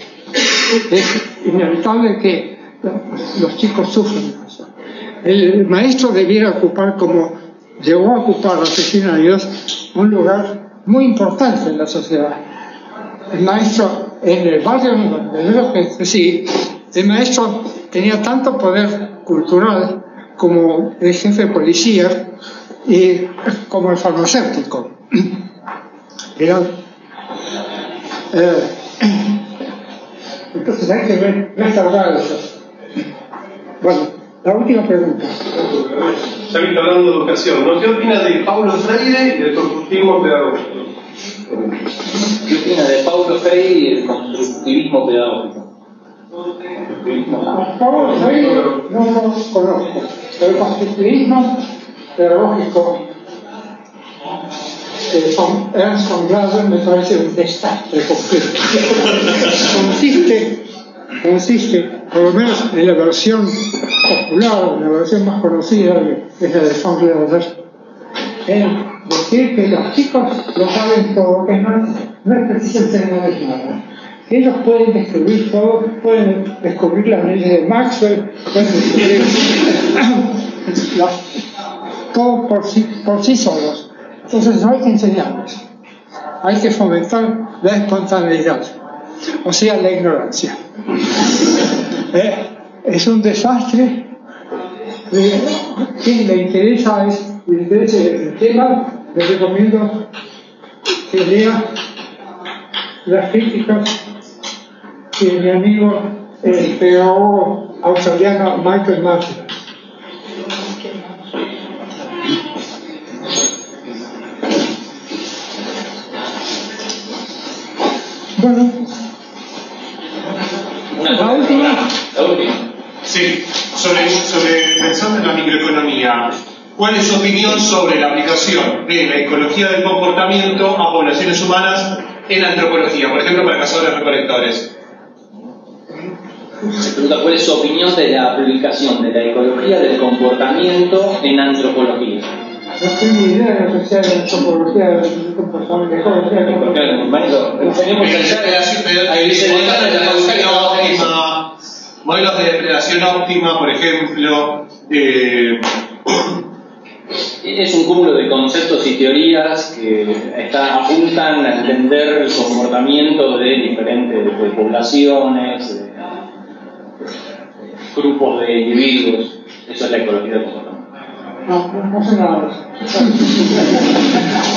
es inevitable que los chicos sufren. El maestro debiera ocupar, como llegó a ocupar hace 100 años, un lugar muy importante en la sociedad. El maestro, en el barrio donde sí, el maestro tenía tanto poder cultural como el jefe de policía y como el farmacéutico. (clears throat) Era eh, (clears throat) entonces hay que ver, eso. Bueno, la última pregunta. Ya está hablando de educación. ¿qué opina de Paulo Freire y del constructivismo pedagógico? ¿Qué opina de Paulo Freire y el constructivismo pedagógico? Paulo Freire no lo conozco, el constructivismo pedagógico eh, son Ernst me parece un desastre consiste, consiste, por lo menos en la versión popular, en la versión más conocida, que es la de von Glaser, en decir que los chicos lo saben todo, que no, no es preciso enseñarles nada. Que ellos pueden descubrir todo, pueden descubrir las leyes de Maxwell, pueden descubrir (coughs) todo por sí, por sí solos entonces no hay que enseñarles, hay que fomentar la espontaneidad, o sea, la ignorancia. (laughs) ¿Eh? es un desastre. Quien le interesa, es, el tema, le recomiendo que lea las críticas que mi amigo el peor australiano Michael Martin. Bueno, la última. La última. Sí, sobre, sobre pensando en la microeconomía, ¿cuál es su opinión sobre la aplicación de la ecología del comportamiento a poblaciones humanas en antropología? Por ejemplo, para cazadores recolectores. Se pregunta cuál es su opinión de la aplicación de la ecología del comportamiento en antropología. No tengo idea de lo que sea la antropología del comportamiento. Claro, Mario, tenemos que modelos de depredación óptima, por ejemplo. Eh, es un cúmulo de conceptos y teorías que apuntan a entender el comportamiento de diferentes de poblaciones, de grupos de individuos. Eso es la ecología del comportamiento. No, no sé nada eso. (laughs)